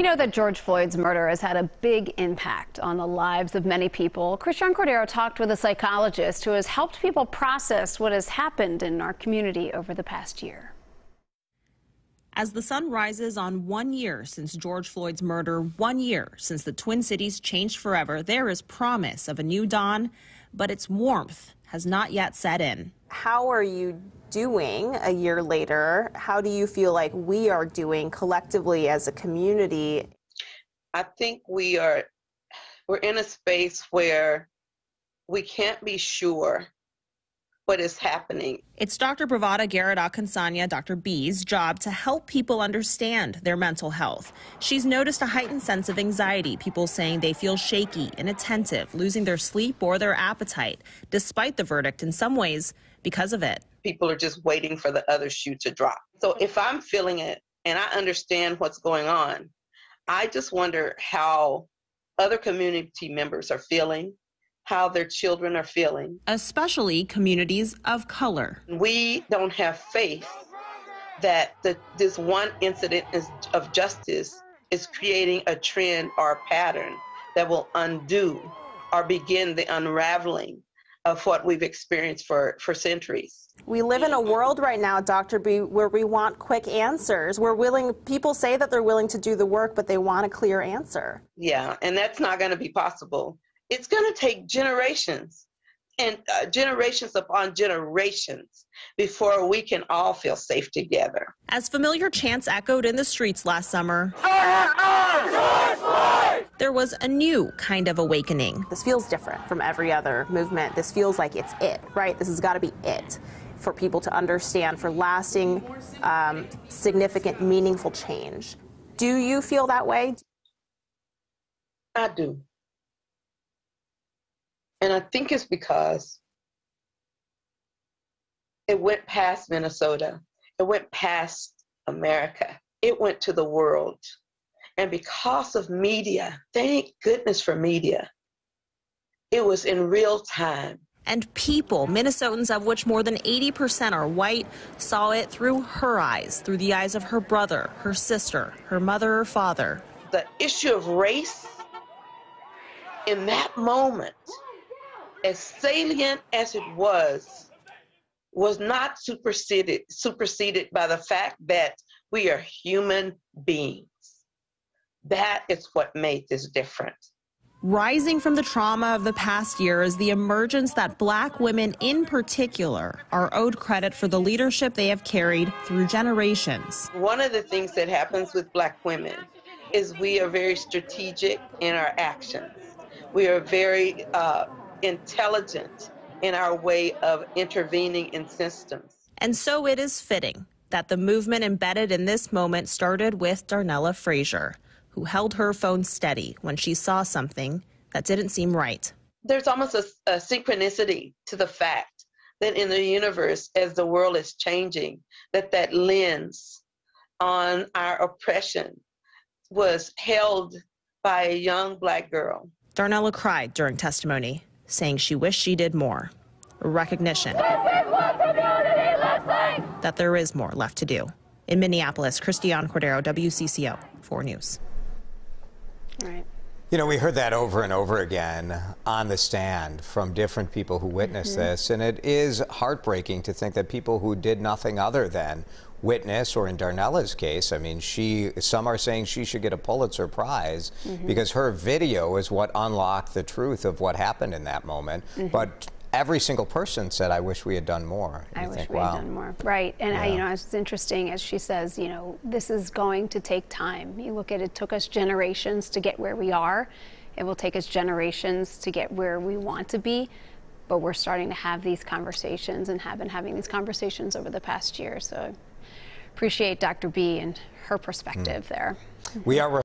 You know that George Floyd's murder has had a big impact on the lives of many people. Christiane Cordero talked with a psychologist who has helped people process what has happened in our community over the past year. As the sun rises on one year since George Floyd's murder, one year since the Twin Cities changed forever, there is promise of a new dawn, but its warmth has not yet set in. How are you doing a year later? How do you feel like we are doing collectively as a community? I think we are we're in a space where we can't be sure what is happening. It's Dr. Bravada Garrett Akinsanya, Dr. B's job to help people understand their mental health. She's noticed a heightened sense of anxiety, people saying they feel shaky, inattentive, losing their sleep or their appetite, despite the verdict in some ways because of it. People are just waiting for the other shoe to drop. So if I'm feeling it and I understand what's going on, I just wonder how other community members are feeling how their children are feeling. Especially communities of color. We don't have faith that the, this one incident is, of justice is creating a trend or a pattern that will undo or begin the unraveling of what we've experienced for, for centuries. We live in a world right now, Dr. B, where we want quick answers. We're willing, people say that they're willing to do the work, but they want a clear answer. Yeah, and that's not going to be possible it's going to take generations and uh, generations upon generations before we can all feel safe together. As familiar chants echoed in the streets last summer, there was a new kind of awakening. This feels different from every other movement. This feels like it's it, right? This has got to be it for people to understand for lasting, um, significant, meaningful change. Do you feel that way? I do. And I think it's because it went past Minnesota, it went past America, it went to the world. And because of media, thank goodness for media, it was in real time. And people, Minnesotans of which more than 80% are white, saw it through her eyes, through the eyes of her brother, her sister, her mother or father. The issue of race in that moment as salient as it was, was not superseded, superseded by the fact that we are human beings. That is what made this different. Rising from the trauma of the past year is the emergence that black women in particular are owed credit for the leadership they have carried through generations. One of the things that happens with black women is we are very strategic in our actions. We are very uh, intelligent in our way of intervening in systems. And so it is fitting that the movement embedded in this moment started with Darnella Frazier, who held her phone steady when she saw something that didn't seem right. There's almost a, a synchronicity to the fact that in the universe, as the world is changing, that that lens on our oppression was held by a young black girl. Darnella cried during testimony saying she wished she did more. Recognition that there is more left to do. In Minneapolis, Christiane Cordero, WCCO, 4 News. All right. You know, we heard that over and over again on the stand from different people who witnessed mm -hmm. this, and it is heartbreaking to think that people who did nothing other than witness, or in Darnella's case, I mean, she some are saying she should get a Pulitzer Prize mm -hmm. because her video is what unlocked the truth of what happened in that moment. Mm -hmm. But every single person said, "I wish we had done more." I wish think, we wow. had done more. Right, and yeah. I, you know, it's interesting as she says, you know, this is going to take time. You look at it; took us generations to get where we are. It will take us generations to get where we want to be. But we're starting to have these conversations and have been having these conversations over the past year. So appreciate Dr. B and her perspective mm. there. We are